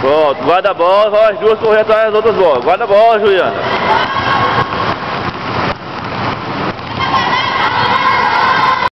Pronto, guarda a bola, vai as duas correr atrás das outras bolas. Guarda a bola, Juliana.